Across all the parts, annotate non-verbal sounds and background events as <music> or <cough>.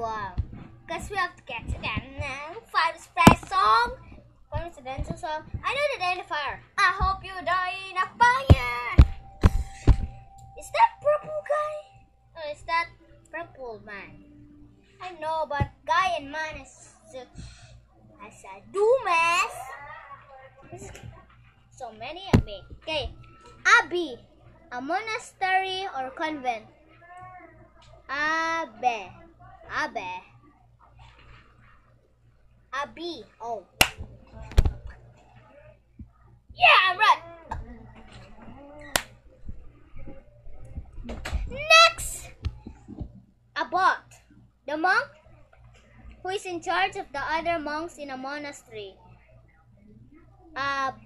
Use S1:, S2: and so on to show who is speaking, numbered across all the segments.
S1: read this in the while, cause we have to catch it and five splash song, five incidental song. I know the identifier. I hope you die in a fire. Is that purple guy? Or is that purple man? I know, but guy and man is uh, as a dumbass. So many of me. Okay, Abbey, a monastery or convent. Abe, Abe, Abbey. Oh, yeah, right. Next, Abbot, the monk who is in charge of the other monks in a monastery. Abbot,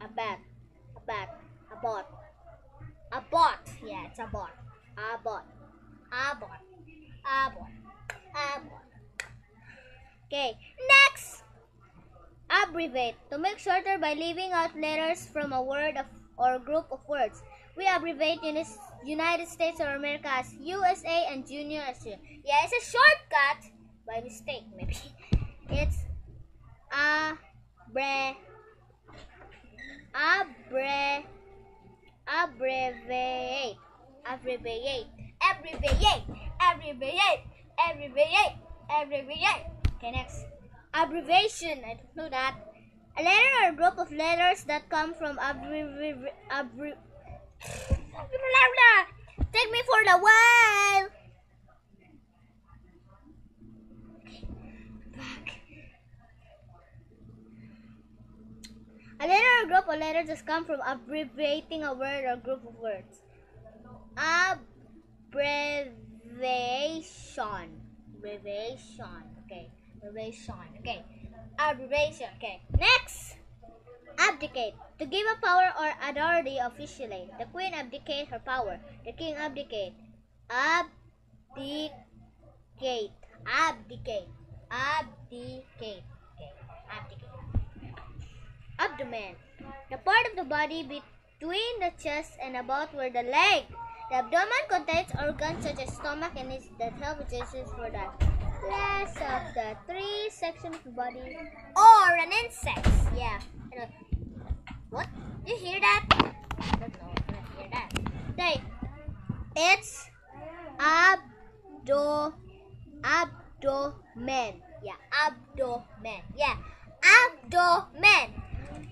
S1: Abbot, Abbot, Abbot, Abbot. Yeah, it's Abbot. Abbot, Abbot, Abbot, Abbot. Okay, next. Abbreviate. To make shorter by leaving out letters from a word of, or group of words. We abbreviate Unis United States of America as USA and Junior as Junior. Yeah, it's a shortcut by mistake, maybe. <laughs> It's abre abre abbreviate abbreviate abbreviate abbreviate abbreviate abbreviate. Okay, next abbreviation. I don't know that. A letter or group of letters that come from abbrevi abbrevi <sighs> Take me for the while. A letter or group of letters just come from abbreviating a word or group of words. Abbreviation. Abbreviation. Okay. Abbreviation. Okay. Abbreviation. Okay. Next. Abdicate. To give a power or authority officially. The queen abdicate her power. The king abdicate. Abdicate. Abdicate. Abdicate. Okay. Abdicate. Abdomen. The part of the body between the chest and about where the leg. The abdomen contains organs such as stomach and is that help digestion for the rest of the three sections of the body or an insect. Yeah. What? You hear that? I don't know. I hear that. Okay. It's abdo abdomen. Yeah, abdomen. Yeah, abdomen.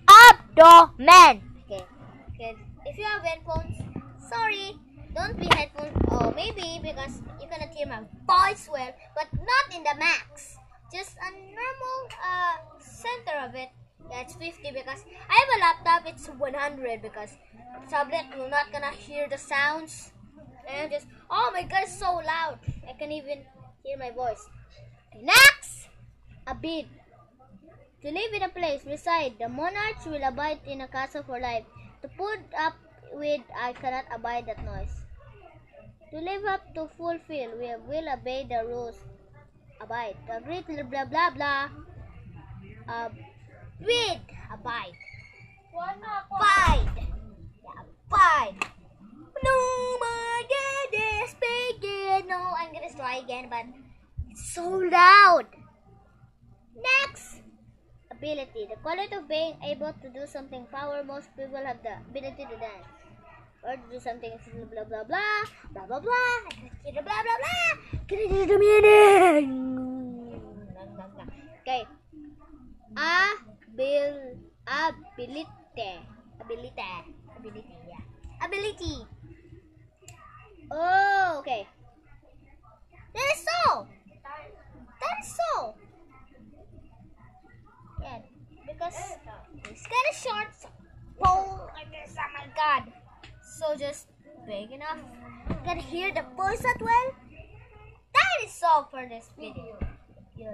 S1: Abdomen. Okay. Okay. If you have headphones, sorry. Don't be headphones. Oh, maybe because you cannot hear my voice well, but not in the max. Just a normal uh, center of it yeah, it's 50 because I have a laptop, it's 100 because tablet will not gonna hear the sounds. And just, oh my god, it's so loud. I can even hear my voice. Next, a bid. To live in a place, reside. The monarch will abide in a castle for life. To put up with, I cannot abide that noise. To live up to fulfill, we will obey the rules. Abide. To agree to blah blah blah. Uh, with abide. Abide. Yeah, abide. No, my God is speaking. No, I'm gonna try again, but it's so loud. Next, ability. The quality of being able to do something power. Most people have the ability to dance. Or to do something blah blah blah blah blah blah. Blah blah blah. I hear the meaning? Okay. Abil ability ability ability yeah ability oh okay that is so that is so yeah because it's kind of short pole like this oh my god. So just big enough. You can hear the voice as well? That is all for this video. You